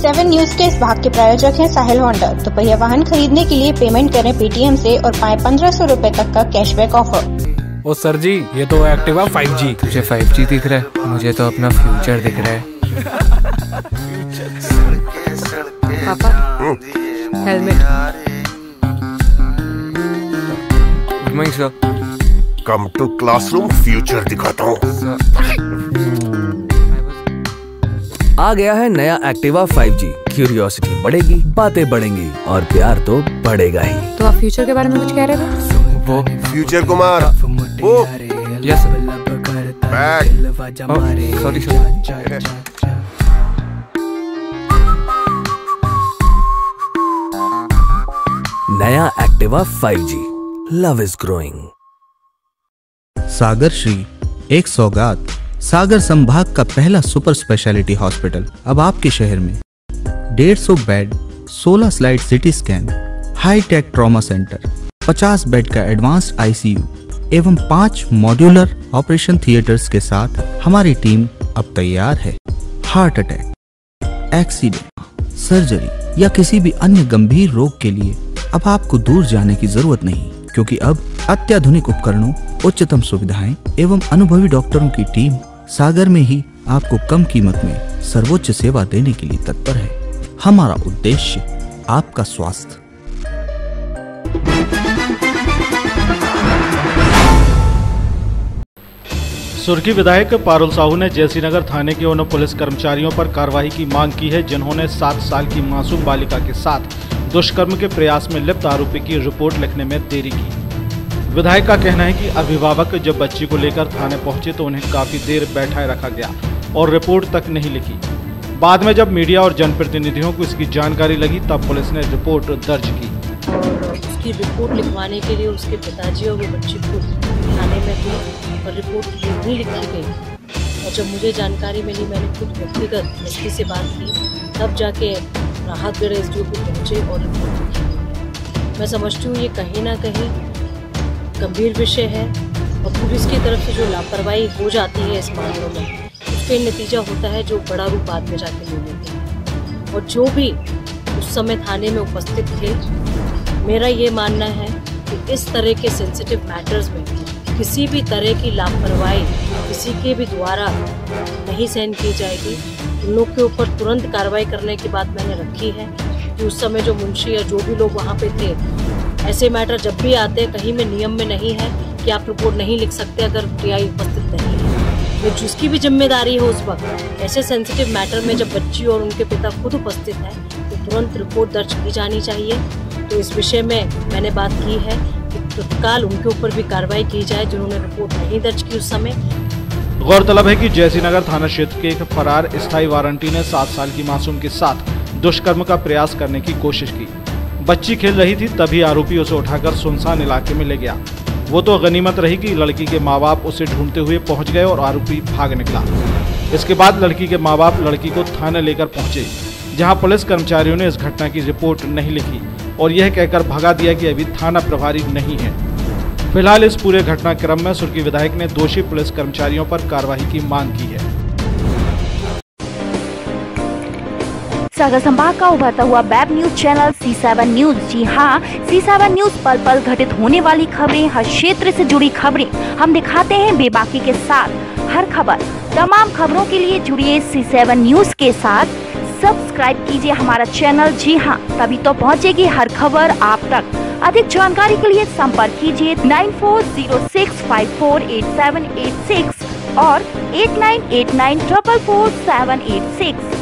Seven news के इस भाग के प्रायोजक हैं साहिल होंडा। दोपहिया वाहन खरीदने के लिए पेमेंट करें पेटीएम से और पाए पंद्रह सौ रूपए तक का कैशबैक ऑफ़र ओ सर जी ये तो एक्टिवा 5G तुझे 5G दिख रहा है मुझे तो अपना फ्यूचर दिख रहा है। पापा helmet good morning sir come to classroom future दिखाता हूँ। आ गया है नया एक्टिवा 5G क्यूरियोसिटी बढ़ेगी बातें बढ़ेंगी और प्यार तो बढ़ेगा ही। तो आप फ्यूचर के बारे में कुछ कह रहे थे? वो future Kumar. Oh yes sorry नया Activa 5G love is growing Sagar Shri एक सौगात। सागर संभाग का पहला सुपर स्पेशलिटी हॉस्पिटल अब आपके शहर में। डेढ़ सौ bed 16 slide CT scan high tech trauma centre 50 bed का एडवांस्ड आईसीयू एवं पाँच मॉड्यूलर ऑपरेशन थिएटर्स के साथ हमारी टीम अब तैयार है। हार्ट अटैक, एक्सीडेंट, सर्जरी या किसी भी अन्य गंभीर रोग के लिए अब आपको दूर जाने की ज़रूरत नहीं, क्योंकि अब अत्याधुनिक उपकरणों, उच्चतम सुविधाएँ एवं अनुभवी डॉक्टरों की टीम सागर में ही आपको कम कीमत में सर्वोच्च सेवा देने के लिए तत्पर है। हमारा उद्देश्य आपका स्वास्थ्य। सुर्खी विधायक पारुल साहू ने जयसीनगर थाने के उन पुलिस कर्मचारियों पर कार्रवाई की मांग की है, जिन्होंने सात साल की मासूम बालिका के साथ दुष्कर्म के प्रयास में लिप्त आरोपी की रिपोर्ट लिखने में देरी की। विधायक का कहना है कि अभिभावक जब बच्ची को लेकर थाने पहुँचे तो उन्हें काफ़ी देर बैठाए रखा गया और रिपोर्ट तक नहीं लिखी। बाद में जब मीडिया और जनप्रतिनिधियों को इसकी जानकारी लगी, तब पुलिस ने रिपोर्ट दर्ज की। उसकी रिपोर्ट लिखवाने के लिए उसके पिताजी और वो बच्ची खुद थाने में थे और रिपोर्ट नहीं लिखी गई। और जब मुझे जानकारी मिली, मैंने खुद व्यक्तिगत एस से बात की, तब जाके राहतगढ़ एस डी को पहुँचे और रिपोर्ट लिखी। मैं समझती हूँ ये कहीं ना कहीं गंभीर विषय है और पुलिस की तरफ़ से जो लापरवाही हो जाती है इस मामलों में, उसका नतीजा होता है जो बड़ा रूप बाद में ले लेते हैं। और जो भी उस समय थाने में उपस्थित थे, मेरा ये मानना है कि इस तरह के सेंसिटिव मैटर्स में किसी भी तरह की लापरवाही किसी के भी द्वारा नहीं सहन की जाएगी। उन लोग के ऊपर तुरंत कार्रवाई करने की बात मैंने रखी है कि उस समय जो मुंशी या जो भी लोग वहाँ पे थे ऐसे मैटर जब भी आते हैं, कहीं में नियम में नहीं है कि आप रिपोर्ट नहीं लिख सकते अगर टीआई उपस्थित नहीं है। तो जिसकी भी ज़िम्मेदारी है उस वक्त, ऐसे सेंसिटिव मैटर में जब बच्ची और उनके पिता खुद उपस्थित है तो तुरंत रिपोर्ट दर्ज की जानी चाहिए। तो इस विषय में मैंने बात की है कि तत्काल उनके ऊपर भी कार्रवाई की जाए, जिन्होंने रिपोर्ट नहीं दर्ज की उस समय। गौरतलब है कि जयसीनगर थाना क्षेत्र के एक फरार स्थायी वारंटी ने सात साल की मासूम के साथ दुष्कर्म का प्रयास करने की कोशिश की। बच्ची खेल रही थी, तभी आरोपी उसे उठाकर सुनसान इलाके में ले गया। वो तो गनीमत रही कि लड़की के माँ बाप उसे ढूंढते हुए पहुँच गए और आरोपी भाग निकला। इसके बाद लड़की के माँ बाप लड़की को थाने लेकर पहुँचे, जहाँ पुलिस कर्मचारियों ने इस घटना की रिपोर्ट नहीं लिखी और यह कहकर भगा दिया कि अभी थाना प्रभारी नहीं है। फ़िलहाल इस पूरे घटनाक्रम में सुर्खी विधायक ने दोषी पुलिस कर्मचारियों पर कार्रवाई की मांग की है। सागर संभाग का उभरता हुआ web news channel C seven news जी हाँ सी सेवन न्यूज़ पल पल घटित होने वाली खबरें, हर क्षेत्र से जुड़ी खबरें हम दिखाते हैं बेबाकी के साथ। हर खबर, तमाम खबरों के लिए जुड़िए सी सेवन न्यूज़ के साथ। सब्सक्राइब कीजिए हमारा चैनल जी हाँ तभी तो पहुँचेगी हर खबर आप तक। अधिक जानकारी के लिए संपर्क कीजिए nine four zero six five four eight seven eight six और eight nine eight nine triple four seven eight six